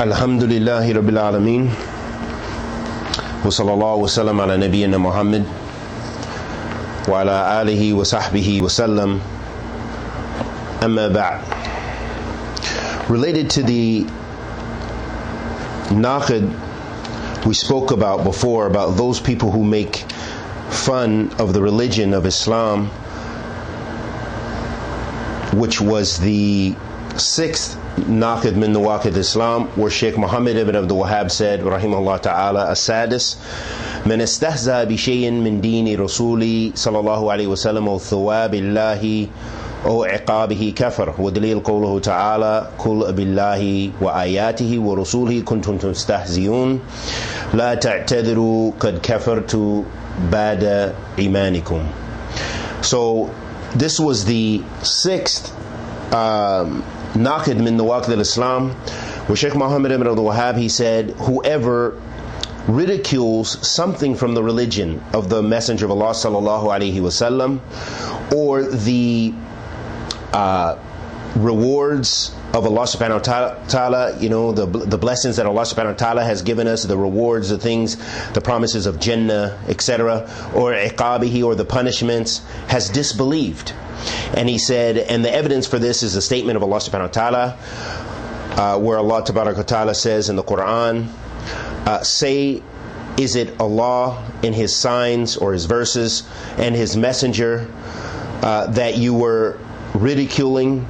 الحمد لله رب العالمين وصلى الله وسلم على نبينا محمد وعلى آله وصحبه وسلم أما بعد related to the naqid we spoke about before about those people who make fun of the religion of Islam which was the sixth naqid min nawaqid Islam where Sheikh Muhammad ibn Abdul Wahhab said rahimahullah ta'ala السادس من استهزأ بشيء من دين رسولي صلى الله عليه وسلم أو ثواب الله أو عقابه كفر ودليل قوله تعالى قل بالله وآياته ورسوله كنتم تستهزئون لا تعتذروا قد كفرت بعد إيمانكم So this was the sixth um, Naqid min Nawaqid al-Islam where Sheikh Muhammad ibn Abdul Wahhab he said whoever ridicules something from the religion of the Messenger of Allah sallallahu alaihi wasallam or the uh, rewards of Allah subhanahu wa ta'ala, you know, the, the blessings that Allah subhanahu wa ta'ala has given us, the rewards, the things, the promises of Jannah, etc., or iqabihi, or the punishments, has disbelieved. And he said, and the evidence for this is the statement of Allah subhanahu wa ta'ala, uh, where Allah wa ta'ala says in the Quran, uh, say, is it Allah in His signs or His verses and His messenger uh, that you were ridiculing?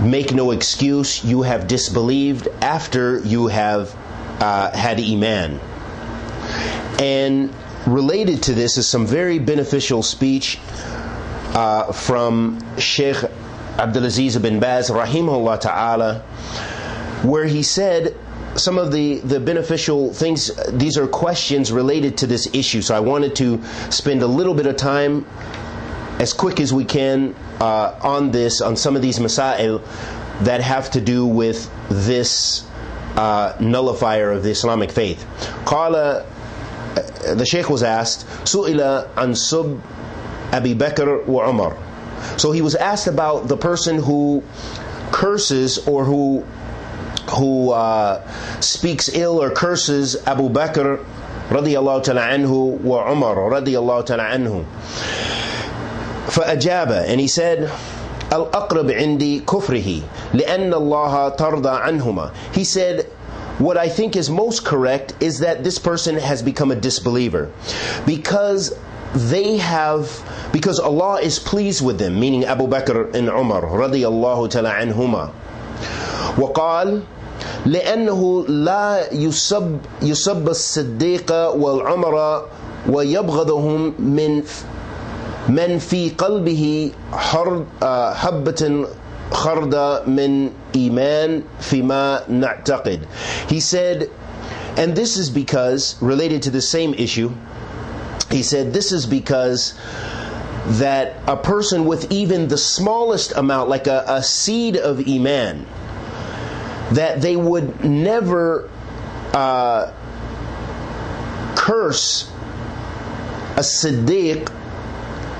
Make no excuse, you have disbelieved after you have uh, had Iman. And related to this is some very beneficial speech uh, from Sheikh Abdulaziz bin Baz, rahimahullah ta'ala, where he said some of the, the beneficial things, these are questions related to this issue. So I wanted to spend a little bit of time, as quick as we can, uh, on this, on some of these masail that have to do with this uh, nullifier of the Islamic faith. Qala, the Sheikh was asked, Su'ila an sub Abi Bakr wa Umar. So he was asked about the person who curses or who who uh, speaks ill or curses Abu Bakr radiyallahu ta'ala anhu wa Umar radiyallahu ta'ala anhu. فأجاب and he said الأقرب عندي كفره لأن الله ترضى عنهما. He said what I think is most correct is that this person has become a disbeliever because they have because Allah is pleased with them meaning Abu Bakr and Umar radiyallahu ta'ala anhuma وقال لأنه لا يسب يسب الصديق والعمر ويبغضهم من من في قلبه حبة خرد من إيمان فيما نعتقد. He said, and this is because, related to the same issue, he said, this is because that a person with even the smallest amount, like a, a seed of Iman, that they would never uh, curse a Siddiq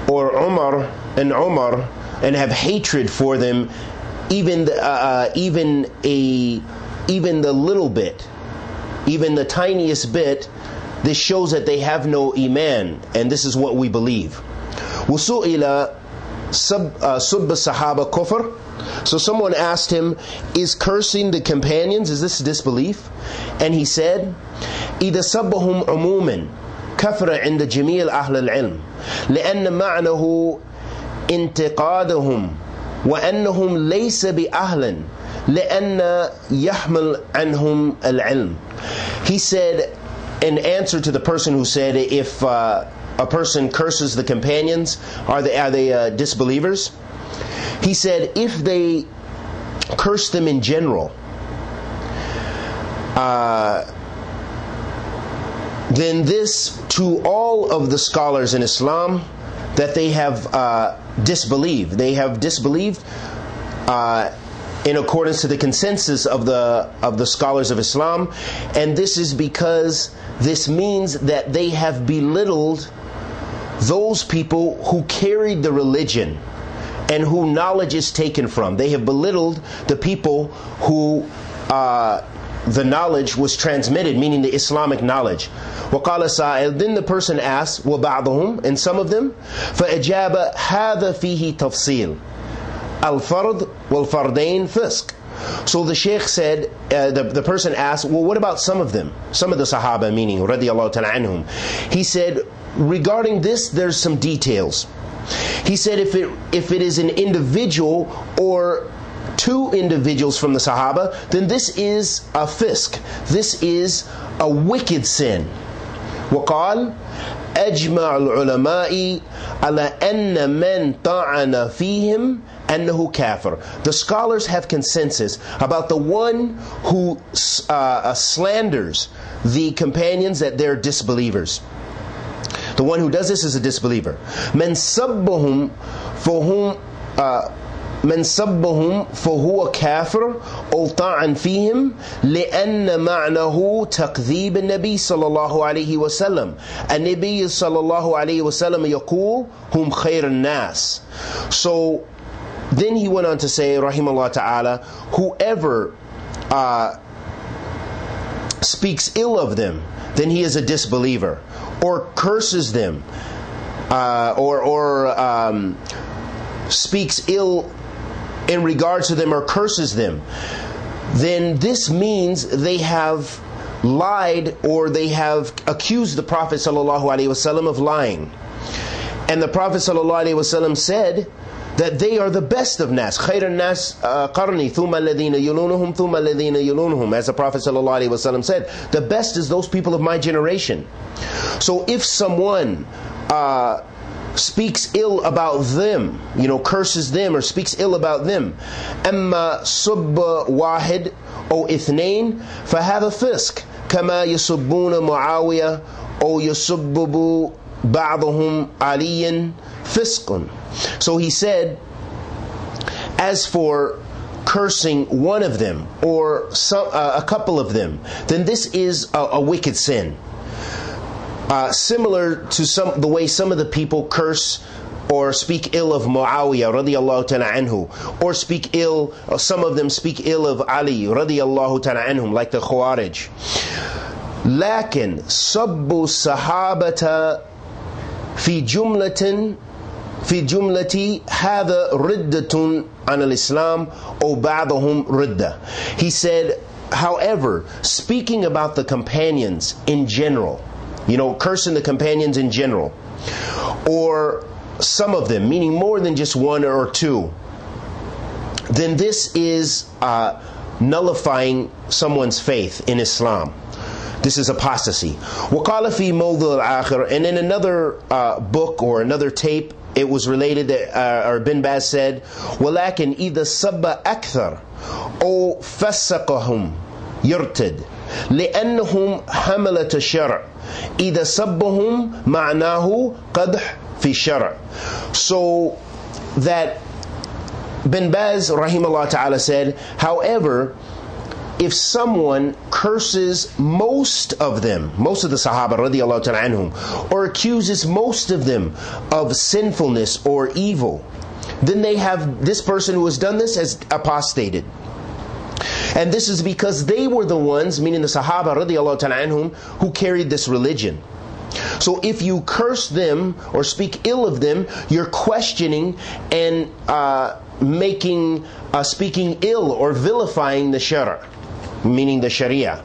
or Umar and Umar and have hatred for them, even the, uh, uh, even a even the little bit, even the tiniest bit. This shows that they have no iman, and this is what we believe. وسئل سب سب الصحابة كفر so someone asked him, Is cursing the companions, is this disbelief? And he said, إذا سبهم عموما كفر عند جميع أهل العلم لأن معنه انتقادهم وأنهم ليس بأهل لأن يحمل عنهم العلم He said, in answer to the person who said, if uh, a person curses the companions, are they, are they uh, disbelievers? He said, if they curse them in general, uh, then this to all of the scholars in Islam that they have uh, disbelieved. They have disbelieved uh, in accordance to the consensus of the of the scholars of Islam, and this is because this means that they have belittled those people who carried the religion and who knowledge is taken from. They have belittled the people who uh, the knowledge was transmitted, meaning the Islamic knowledge. وقال سائل then the person asked وبعضهم and some of them فأجاب هذا فيه تفصيل الفرد والفردين فسق so the sheikh said, uh, the, the person asked, well, what about some of them? Some of the Sahaba, meaning, radiallahu ta'ala anhum. He said, regarding this, there's some details. He said, if it, if it is an individual or two individuals from the Sahaba, then this is a fisk. This is a wicked sin. وقال أجمع العلماء على أن من طعن فيهم أنه كافر. The scholars have consensus about the one who uh, slanders the companions that they're disbelievers. The one who does this is a disbeliever. من سبهم فهم uh, من سبهم فهو كافر أو طعن فيهم لأن معناه تكذيب النبي صلى الله عليه وسلم النبي صلى الله عليه وسلم يقول هم خير الناس So then he went on to say rahimahullah ta'ala whoever uh, speaks ill of them then he is a disbeliever or curses them uh, or, or um, speaks ill in regards to them or curses them, then this means they have lied or they have accused the Prophet ﷺ of lying. And the Prophet ﷺ said that they are the best of nas. خير الناس قرني ثم الذين يلونهم ثم الذين يلونهم. As the Prophet ﷺ said, the best is those people of my generation. So if someone uh, speaks ill about them, you know, curses them or speaks ill about them. أما صب واحد أو اثنين فهذا فسق كما يسبون معاوية أو يسبب بعضهم عليا فسق. So he said, as for cursing one of them or some, uh, a couple of them, then this is a, a wicked sin. Uh, similar to some the way some of the people curse or speak ill of Muawiyah radiallahu ta'ala anhu, or speak ill, or some of them speak ill of Ali radiallahu ta'ala anhum, like the Khawarij. لكن صب الصحابة في جملة في جملة هذا ردة عن الإسلام أو بعضهم ردة. He said, however, speaking about the companions in general, you know, cursing the companions in general, or some of them, meaning more than just one or two, then this is uh, nullifying someone's faith in Islam. This is apostasy. وقال في موضع الآخر and in another uh, book or another tape it was related that uh, or bin Baz said ولكن إذا صب أكثر أو فسقهم يرتد لأنهم حملة الشرع إذا سبهم معناه قدح في الشرع so that bin Baz rahimahullah ta'ala said however if someone curses most of them, most of the Sahaba radiallahu ta'ala anhum, or accuses most of them of sinfulness or evil, then they have this person who has done this has apostated. And this is because they were the ones, meaning the Sahaba radiallahu ta'ala anhum, who carried this religion. So if you curse them or speak ill of them, you're questioning and uh, making, uh, speaking ill or vilifying the Shara, meaning the Sharia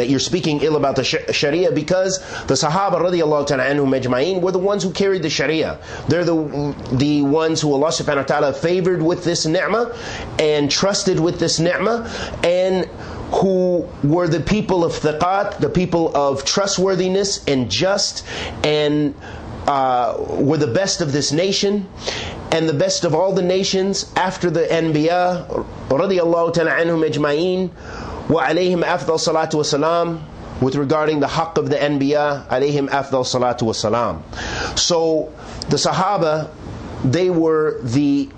that you're speaking ill about the Sharia because the Sahaba radiallahu ta'ala anhum majma'in were the ones who carried the Sharia. They're the, the ones who Allah subhanahu wa ta'ala favored with this ni'mah and trusted with this ni'mah and who were the people of thiqat, the people of trustworthiness and just and uh, were the best of this nation and the best of all the nations after the Anbiya radiallahu ta'ala anhum ajma'in وعليهم أفضل صلاة والسلام with regarding the haqq of the Anbiya عليهم أفضل صلاة والسلام so the Sahaba they were the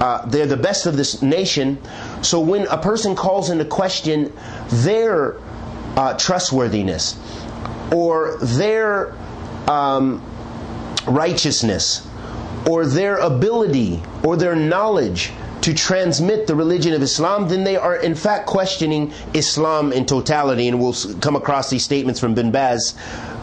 uh, they're the best of this nation so when a person calls into question their uh, trustworthiness or their um, righteousness or their ability or their knowledge to transmit the religion of Islam, then they are in fact questioning Islam in totality. And we'll come across these statements from Bin Baz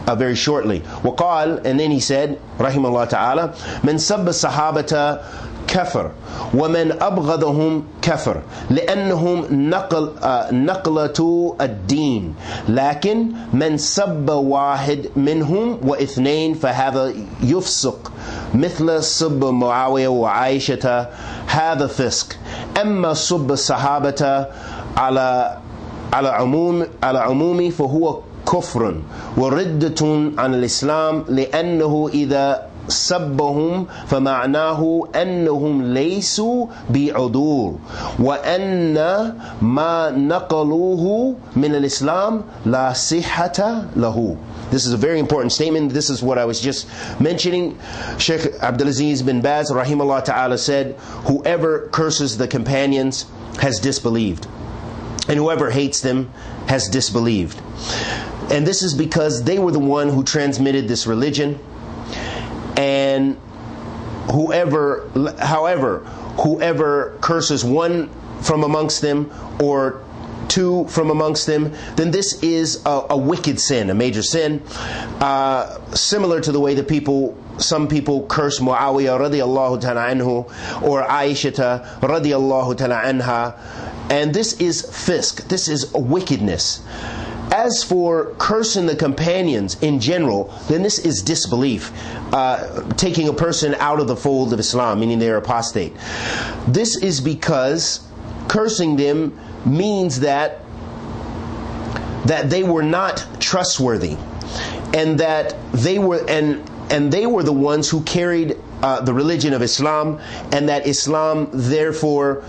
uh, very shortly. وقال, and then he said, رحمه الله تعالى, من سب الصحابة كفر ومن أبغضهم كفر لأنهم نقل نقلة الدين لكن من سب واحد منهم واثنين فهذا يفسق مثل سب معاوية وعائشة هذا فسق أما سب الصحابة على على عموم على عمومي فهو كفر وردة عن الإسلام لأنه إذا سبهم فمعناه أنهم ليسوا بعذور وأن ما نقلوه من الإسلام لا صحة له This is a very important statement. This is what I was just mentioning. Sheikh Abdulaziz bin Baz, rahimahullah ta'ala, said, Whoever curses the companions has disbelieved, and whoever hates them has disbelieved. And this is because they were the one who transmitted this religion and whoever however whoever curses one from amongst them or two from amongst them then this is a, a wicked sin a major sin. Uh, similar to the way the people some people curse Muawiyah radiallahu ta'ala anhu or Aisha radiallahu ta'ala anha. And this is fisk. This is wickedness as for cursing the companions in general, then this is disbelief, uh, taking a person out of the fold of Islam, meaning they're apostate. This is because cursing them means that that they were not trustworthy, and that they were and and they were the ones who carried uh, the religion of Islam, and that Islam therefore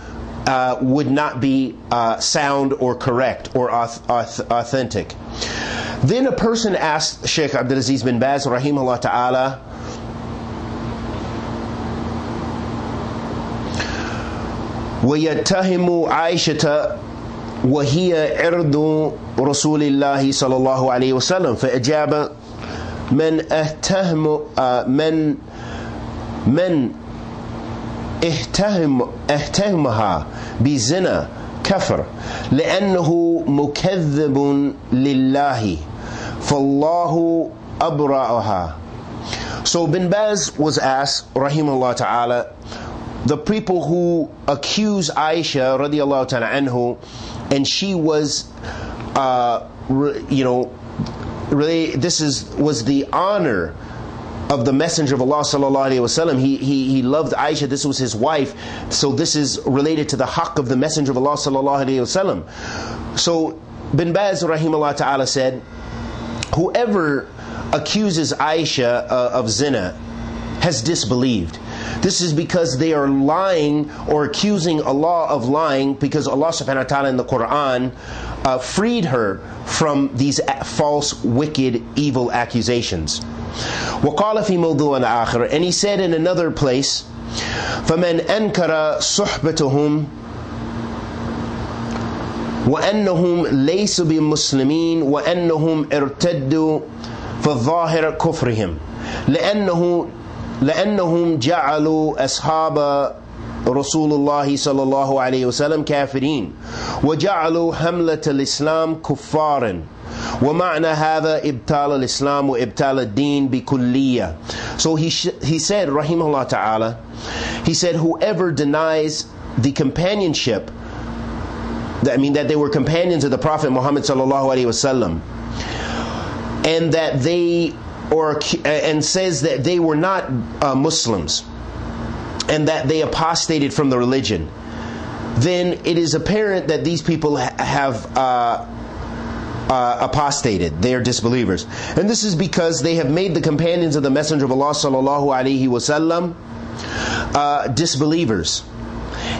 uh, would not be uh, sound or correct or authentic. Then a person asked Sheikh Abdulaziz bin Baz, rahimahullah ta'ala, ويتهم عائشة وهي عرض رسول الله صلى الله عليه وسلم فأجاب من أتهم من من اهتهم اهتهمها بزنا كفر لأنه مكذب لله فالله أبرأها So Bin Baz was asked, rahimahullah ta'ala, the people who accuse Aisha radiallahu ta'ala anhu, and she was, uh, you know, really, this is was the honor of the Messenger of Allah sallallahu alaihi wasallam. He, he, he loved Aisha. This was his wife. So this is related to the haqq of the Messenger of Allah sallallahu alaihi wasallam. So Bin Baz rahimahullah ta'ala said, whoever accuses Aisha uh, of zina has disbelieved. This is because they are lying or accusing Allah of lying because Allah subhanahu wa ta'ala in the Quran uh, freed her from these false, wicked, evil accusations. وقال في موضوع آخر and he said in another place فمن أنكر صحبتهم وأنهم ليسوا بمسلمين وأنهم ارتدوا فالظاهر كفرهم لأنه لأنهم جعلوا أصحاب رسول الله صلى الله عليه وسلم كافرين وجعلوا حملة الإسلام كفارا ومعنى هذا إبطال الإسلام وإبطال الدين بكلية So he, he said, rahimahullah ta'ala, he said, whoever denies the companionship, that, I mean that they were companions of the Prophet Muhammad sallallahu alaihi wasallam, and that they or and says that they were not uh, Muslims and that they apostated from the religion, then it is apparent that these people have uh, uh, apostated. They are disbelievers. And this is because they have made the companions of the Messenger of Allah sallallahu alaihi wasallam uh, disbelievers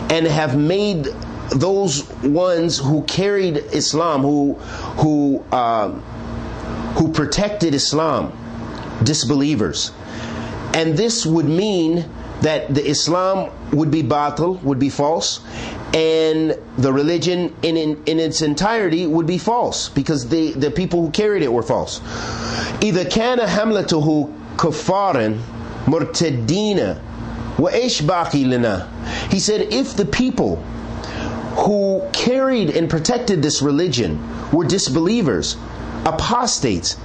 and have made those ones who carried Islam, who who uh, who protected Islam, disbelievers. And this would mean that the Islam would be batil, would be false, and the religion in, in, in, its entirety would be false because the, the people who carried it were false. إذا كان حملته كفارا مرتدين وإيش باقي لنا He said, if the people who carried and protected this religion were disbelievers, apostates,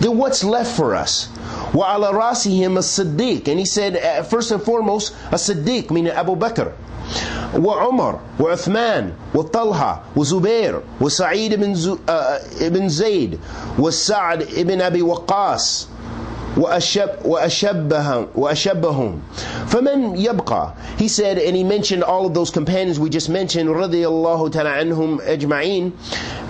then what's left for us? وعلى راسهم الصديق and he said uh, first and foremost a Siddiq meaning Abu Bakr وعمر وعثمان وطلحة وزبير وسعيد بن, زو, uh, بن زيد وسعد بن أبي وقاص وأشب وأشبهم وأشبهم فمن يبقى he said and he mentioned all of those companions we just mentioned رضي الله تعالى عنهم أجمعين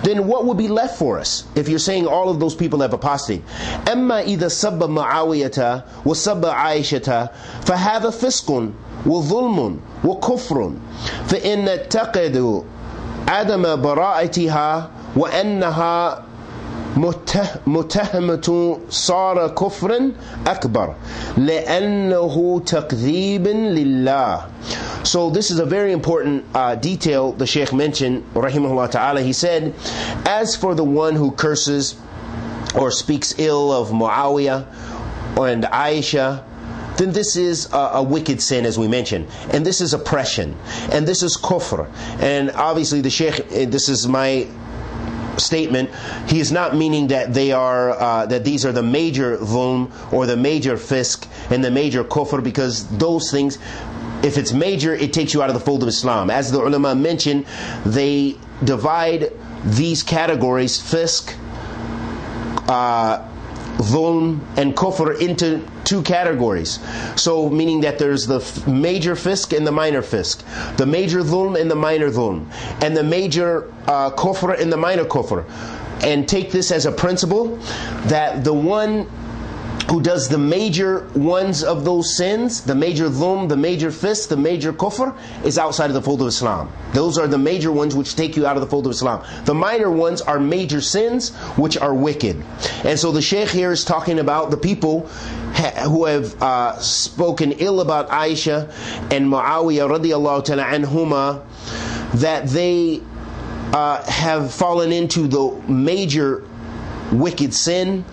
then what would be left for us if you're saying all of those people have apostate أما إذا سب معاوية وسب عائشة فهذا فسق وظلم وكفر فإن نعتقد عدم براءتها وأنها متهمة صار كفرا أكبر لأنه تكذيب لله So this is a very important uh, detail the Shaykh mentioned, rahimahullah ta'ala. He said, as for the one who curses or speaks ill of Muawiyah and Aisha, then this is a, a, wicked sin as we mentioned. And this is oppression. And this is kufr. And obviously the Shaykh, this is my statement, he is not meaning that they are uh, that these are the major dhulm or the major fisk and the major kufr because those things if it's major, it takes you out of the fold of Islam. As the ulama mentioned, they divide these categories, fisk, uh, dhulm, and kufr, into two categories. So, meaning that there's the major fisk and the minor fisk, the major dhulm and the minor dhulm, and the major uh, kufr and the minor kufr. And take this as a principle that the one who does the major ones of those sins, the major dhulm, the major fisk, the major kufr, is outside of the fold of Islam. Those are the major ones which take you out of the fold of Islam. The minor ones are major sins which are wicked. And so the Shaykh here is talking about the people who have uh, spoken ill about Aisha and Muawiyah radiallahu ta'ala anhuma, that they uh, have fallen into the major wicked sin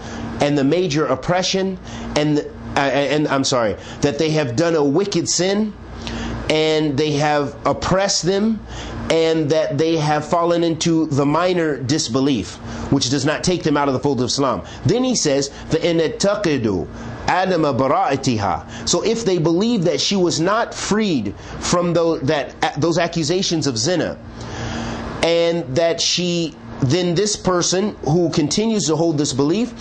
and the major oppression and uh, uh, and I'm sorry that they have done a wicked sin and they have oppressed them and that they have fallen into the minor disbelief which does not take them out of the fold of Islam then he says the inataqidu Adam bara'atiha. So if they believe that she was not freed from those, that, uh, those accusations of zina, and that she then this person who continues to hold this belief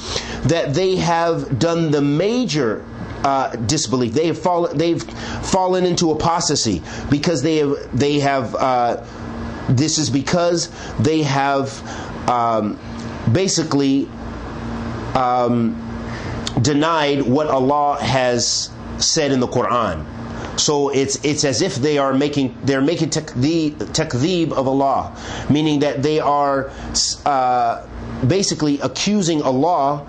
that they have done the major uh, disbelief. They have fallen. They've fallen into apostasy because they have. They have. Uh, this is because they have um, basically um, denied what Allah has said in the Quran. So it's it's as if they are making they're making takdeeb of Allah, meaning that they are uh, basically accusing Allah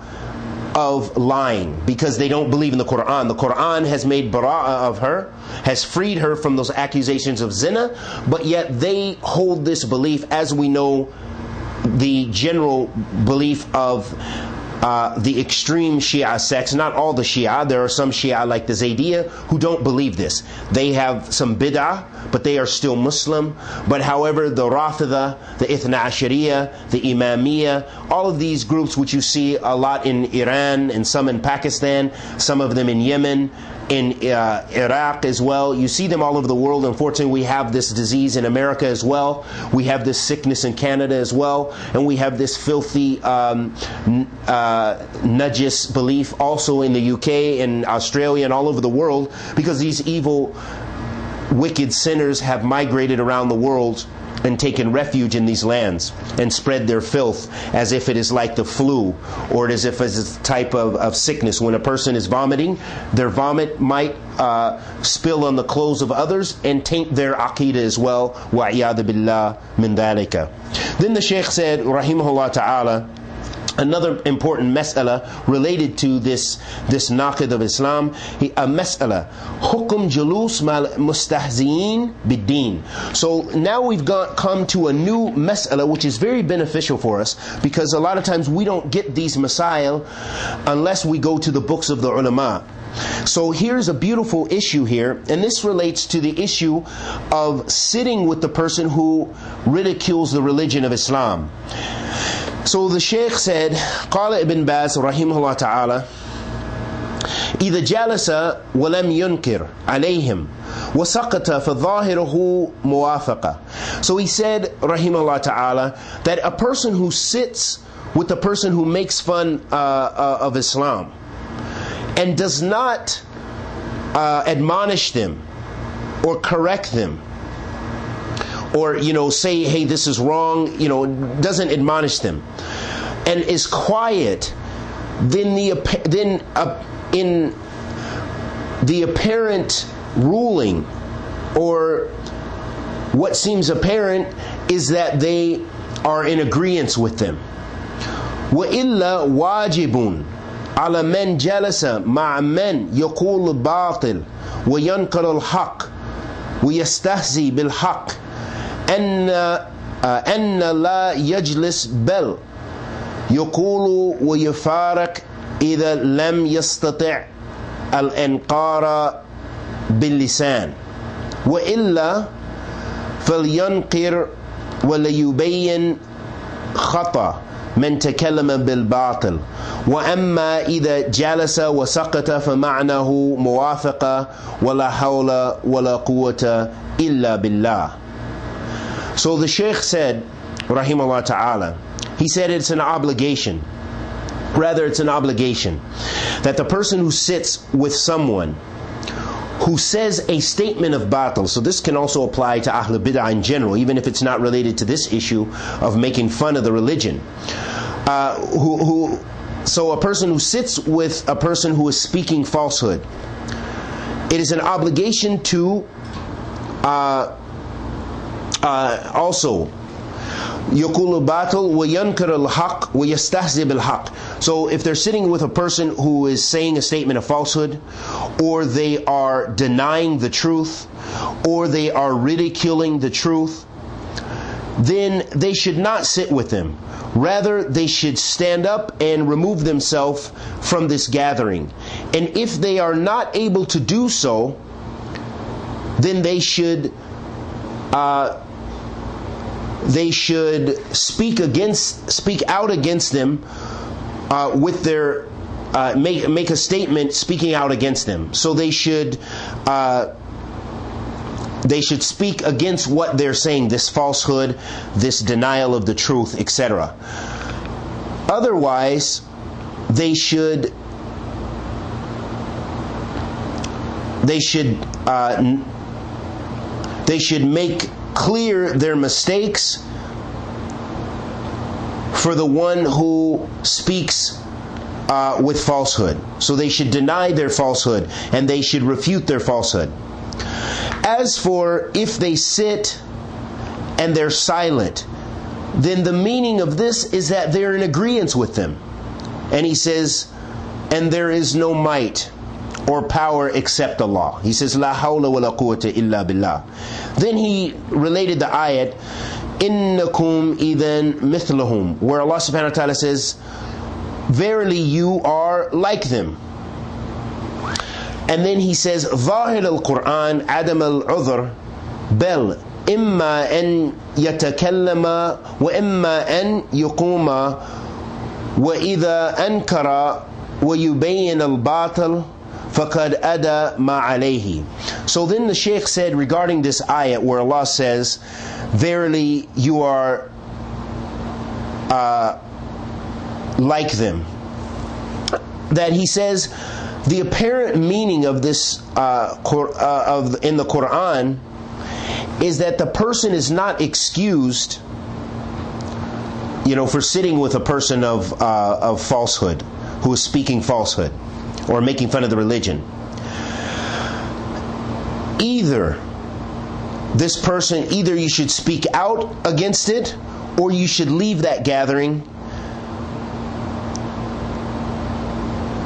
of lying because they don't believe in the Quran. The Quran has made bara'ah of her, has freed her from those accusations of zina, but yet they hold this belief as we know the general belief of uh, the extreme Shia sects, not all the Shia, there are some Shia like the Zaydiyah who don't believe this. They have some bid'ah, but they are still Muslim. But however, the Rafida, the Ithna Ashariya, the Imamiyah, all of these groups which you see a lot in Iran and some in Pakistan, some of them in Yemen, in uh, Iraq as well. You see them all over the world. Unfortunately, we have this disease in America as well. We have this sickness in Canada as well. And we have this filthy um, uh, belief also in the UK and Australia and all over the world because these evil, wicked sinners have migrated around the world and taken refuge in these lands and spread their filth as if it is like the flu or as if it's a type of, of sickness. When a person is vomiting, their vomit might uh, spill on the clothes of others and taint their aqidah as well. وَعِيَاذِ بِاللَّهِ مِنْ ذَلِكَ Then the Shaykh said, rahimahullah ta'ala, another important mas'ala related to this this naqid of Islam a mas'ala hukum julus mal mustahziin bid so now we've got come to a new mas'ala which is very beneficial for us because a lot of times we don't get these masail unless we go to the books of the ulama So here's a beautiful issue here, and this relates to the issue of sitting with the person who ridicules the religion of Islam. So the Shaykh said, قال ابن باز رحمه الله تعالى إذا جلس ولم ينكر عليهم وسقط فظاهره موافقة So he said, rahimahullah ta'ala, that a person who sits with the person who makes fun uh, uh, of Islam and does not uh, admonish them or correct them or you know say hey this is wrong you know doesn't admonish them and is quiet then the then uh, in the apparent ruling or what seems apparent is that they are in agreement with them وإلا واجب على من جلس مع من يقول الباطل وينكر الحق ويستهزي بالحق أن أن لا يجلس بل يقول ويفارق إذا لم يستطع الإنقار باللسان. وإلا فلينقر وليبين خطأ من تكلم بالباطل. وأما إذا جلس وسقط فمعناه موافقة ولا حول ولا قوة إلا بالله. So the Sheikh said, Rahimahullah Ta'ala, he said it's an obligation. Rather, it's an obligation that the person who sits with someone who says a statement of batil. So this can also apply to Ahl Bid'ah in general, even if it's not related to this issue of making fun of the religion. Uh, who, who, so a person who sits with a person who is speaking falsehood, it is an obligation to uh, uh, also يقول الباطل وينكر الحق ويستهزئ بالحق so if they're sitting with a person who is saying a statement of falsehood or they are denying the truth or they are ridiculing the truth then they should not sit with them rather they should stand up and remove themselves from this gathering and if they are not able to do so then they should uh, they should speak against, speak out against them uh, with their uh, make make a statement speaking out against them. So they should. Uh, they should speak against what they're saying, this falsehood, this denial of the truth, etc. Otherwise, they should they should uh, they should make clear their mistakes for the one who speaks uh, with falsehood. So they should deny their falsehood and they should refute their falsehood. As for if they sit and they're silent, then the meaning of this is that they're in agreement with them. And he says, and there is no might or power except Allah. He says, La hawla wa la quwwata illa billah. Then he related the ayat, Innakum idhan mithlahum, where Allah subhanahu wa ta'ala says, Verily you are like them. And then he says, Zahir al Quran, Adam al Udhr, Bel, Imma an yatakallama, wa imma an yuquma, wa idha ankara, wa yubayin al batil فَقَدْ أَدَى مَا عَلَيْهِ So then the Shaykh said regarding this ayat where Allah says, Verily you are uh, like them. That he says, the apparent meaning of this uh, uh, of in the Quran is that the person is not excused, you know, for sitting with a person of uh, of falsehood, who is speaking falsehood or making fun of the religion. Either this person, either you should speak out against it or you should leave that gathering.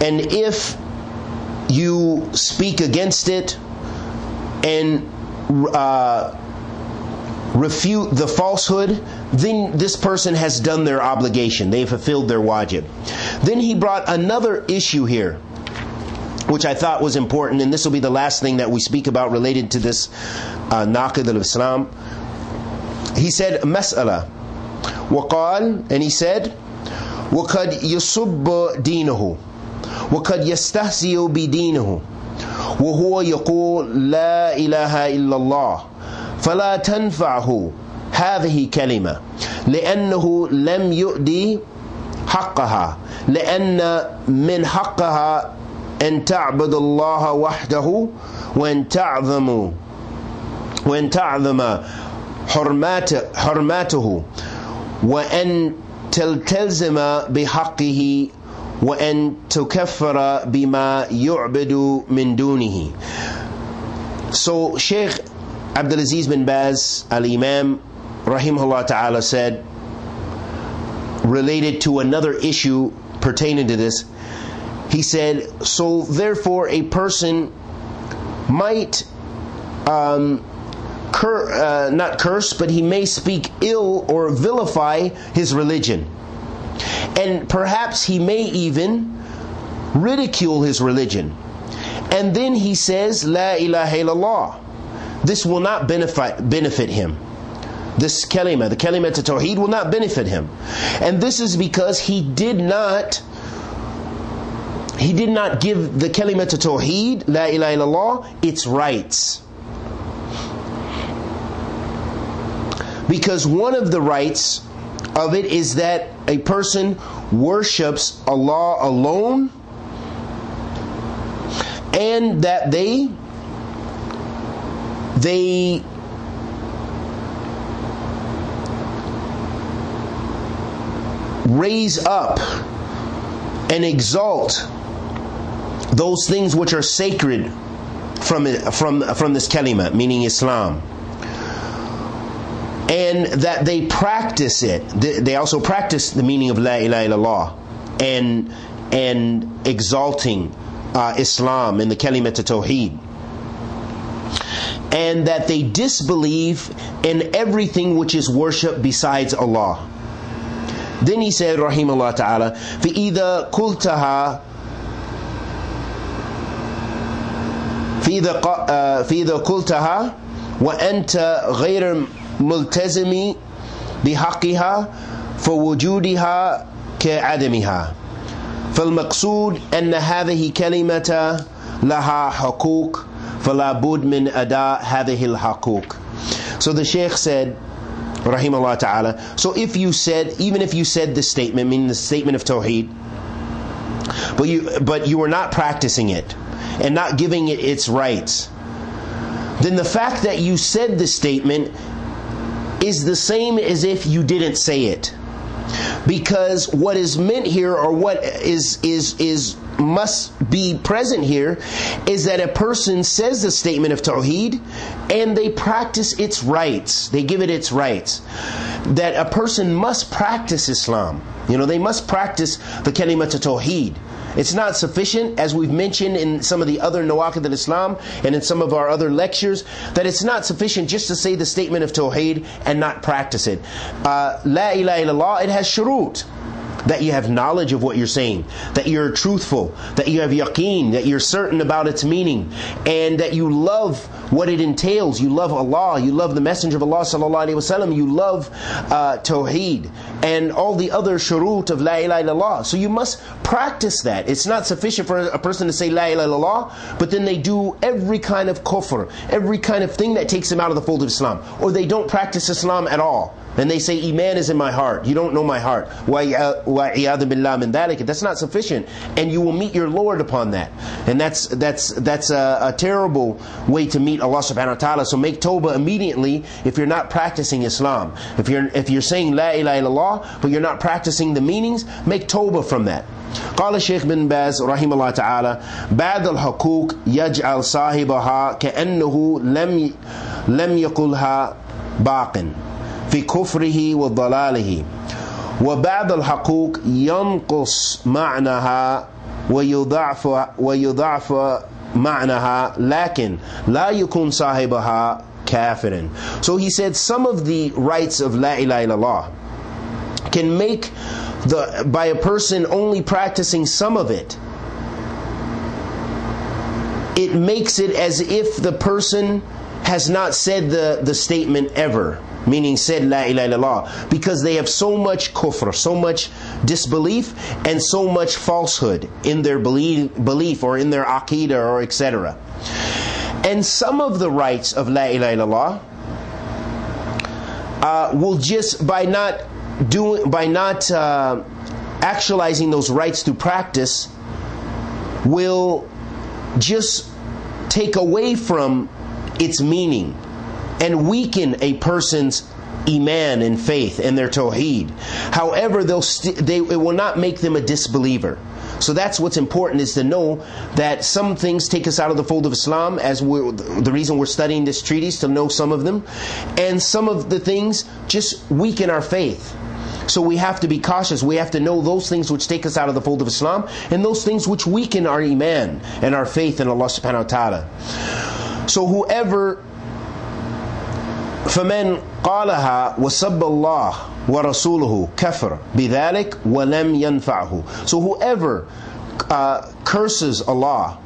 And if you speak against it and uh, refute the falsehood, then this person has done their obligation. They fulfilled their wajib. Then he brought another issue here which I thought was important, and this will be the last thing that we speak about related to this uh, Naqid al-Islam. He said, Mas'ala. وقال, and he said, وقد يصب دينه وقد يستهزئ بدينه وهو يقول لا إله إلا الله فلا تنفعه هذه كلمة لأنه لم يؤدي حقها لأن من حقها أن تعبد الله وحده وأن تعظم وأن تعظم حرمات حرماته وأن تلتزم بحقه وأن تكفر بما يعبد من دونه So Sheikh Abdulaziz bin Baz al-Imam rahimahullah ta'ala said related to another issue pertaining to this he said so therefore a person might um, cur, uh, not curse but he may speak ill or vilify his religion. And perhaps he may even ridicule his religion. And then he says la ilaha illallah. This will not benefit benefit him. This kalima, the kalima to tawheed will not benefit him. And this is because he did not he did not give the kalima to tawheed, la ilaha illallah, its rights. Because one of the rights of it is that a person worships Allah alone and that they they raise up and exalt those things which are sacred from from from this kalima, meaning Islam, and that they practice it. They also practice the meaning of La ilaha illallah and and exalting uh, Islam and the kalima to Tawheed. And that they disbelieve in everything which is worship besides Allah. Then he said, Rahimahullah Ta'ala, فَإِذَا قُلْتَهَا فإذا فإذا قلتها وأنت غير ملتزم بحقها فوجودها كعدمها فالمقصود أن هذه كلمة لها حقوق فلا بد من أداء هذه الحقوق So the Sheikh said rahimahullah ta'ala. So if you said, even if you said the statement, meaning the statement of Tawheed, but you, but you were not practicing it and not giving it its rights, then the fact that you said the statement is the same as if you didn't say it. Because what is meant here, or what is is is must be present here is that a person says the statement of Tawheed and they practice its rights. They give it its rights. That a person must practice Islam. You know, they must practice the kalimat Tawheed. It's not sufficient, as we've mentioned in some of the other Nawaqid al-Islam and in some of our other lectures, that it's not sufficient just to say the statement of Tawheed and not practice it. Uh, La ilaha illallah, it has shurut that you have knowledge of what you're saying, that you're truthful, that you have yaqeen, that you're certain about its meaning, and that you love what it entails. You love Allah, you love the Messenger of Allah sallallahu alaihi wasallam, you love uh, Tawheed, and all the other shurut of La ilaha illallah. So you must practice that. It's not sufficient for a person to say La ilaha illallah, but then they do every kind of kufr, every kind of thing that takes them out of the fold of Islam, or they don't practice Islam at all. And they say, Iman is in my heart. You don't know my heart. That's not sufficient. And you will meet your Lord upon that. And that's that's that's a, a terrible way to meet Allah subhanahu wa ta'ala. So make tawbah immediately if you're not practicing Islam. If you're if you're saying La ilaha illallah, but you're not practicing the meanings, make tawbah from that. قال الشيخ بن باز رحمه الله تعالى بعد الحقوق يجعل صاحبها كأنه لم لم يقلها باق في كفره وضلاله وبعض الحقوق ينقص معناها ويضعف ويضعف معناها لكن لا يكون صاحبها كافر So he said some of the rights of La ilaha illallah can make the by a person only practicing some of it it makes it as if the person has not said the, the statement ever, meaning said La ilaha illallah, because they have so much kufr, so much disbelief, and so much falsehood in their belief, belief or in their aqidah or etc. And some of the rights of La ilaha illallah uh, will just by not doing by not uh, actualizing those rights through practice will just take away from its meaning and weaken a person's iman and faith and their tawheed. However, they'll st- they, it will not make them a disbeliever. So that's what's important is to know that some things take us out of the fold of Islam, as the reason we're studying this treatise to know some of them, and some of the things just weaken our faith. So we have to be cautious. We have to know those things which take us out of the fold of Islam and those things which weaken our iman and our faith in Allah subhanahu wa ta'ala. So whoever فمن قالها وسب الله ورسوله كفر بذلك ولم ينفعه so whoever uh, curses Allah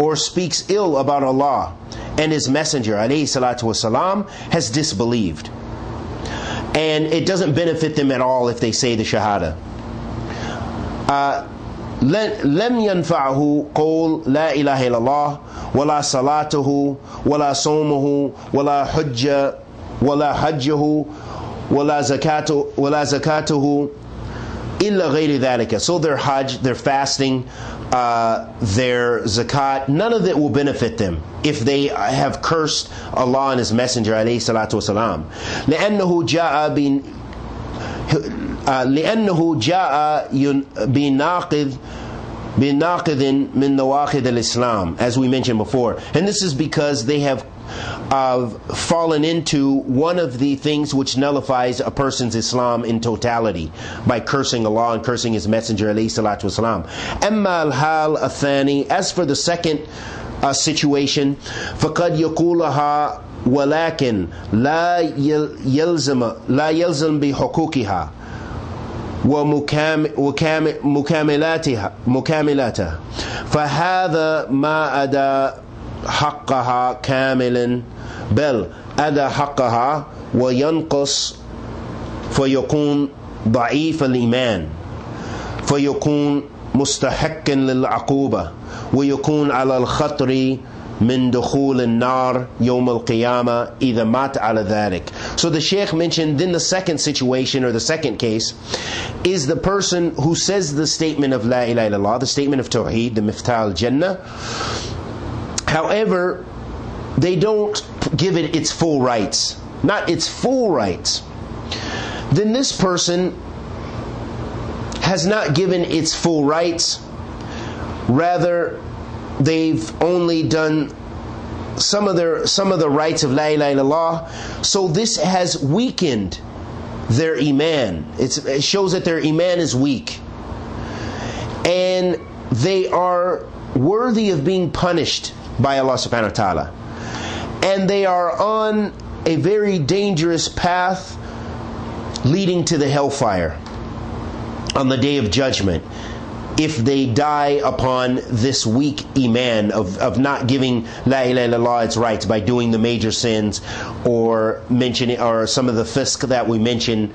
or speaks ill about Allah and His Messenger alayhi salatu wasalam has disbelieved and it doesn't benefit them at all if they say the shahada uh, لم ينفعه قول لا إله إلا الله ولا صلاته ولا صومه ولا حجة ولا حجه ولا زكاته ولا زكاته إلا غير ذلك. So their hajj, their fasting, uh, their zakat, none of it will benefit them if they have cursed Allah and His Messenger عليه الصلاة والسلام. لأنه جاء بن لأنه جاء بناقض بناقض من نواقض الإسلام as we mentioned before and this is because they have uh, fallen into one of the things which nullifies a person's Islam in totality by cursing Allah and cursing His Messenger alayhi salatu wasalam. أما الحال الثاني as for the second uh, situation فقد يقولها ولكن لا يلزم لا يلزم بحقوقها ومكاملاتها مكاملاتها. فهذا ما أدى حقها كاملا. بل أدى حقها وينقص فيكون ضعيف الإيمان. فيكون مستحقا للعقوبة. ويكون على الخطر من دخول النار يوم القيامة إذا مات على ذلك. So the Sheikh mentioned then the second situation or the second case is the person who says the statement of La ilaha illallah, the statement of Tawheed, the Miftah al-Jannah. However, they don't give it its full rights, not its full rights. Then this person has not given its full rights. Rather, they've only done some of their some of the rights of La ilaha illallah. So this has weakened their iman. It's, it shows that their iman is weak, and they are worthy of being punished by Allah Subhanahu wa Taala, and they are on a very dangerous path leading to the hellfire on the day of judgment if they die upon this weak iman of, of not giving La ilaha illallah its rights by doing the major sins or mentioning or some of the fisk that we mentioned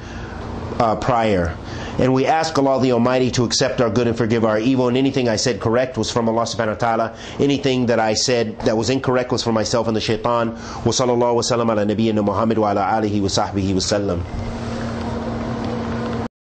uh, prior. And we ask Allah the Almighty to accept our good and forgive our evil. And anything I said correct was from Allah subhanahu wa ta'ala. Anything that I said that was incorrect was from myself and the shaitan. Wa sallallahu wa sallam ala nabiyyina Muhammad wa ala alihi wa sahbihi wa sallam.